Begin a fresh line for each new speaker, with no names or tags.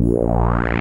Why?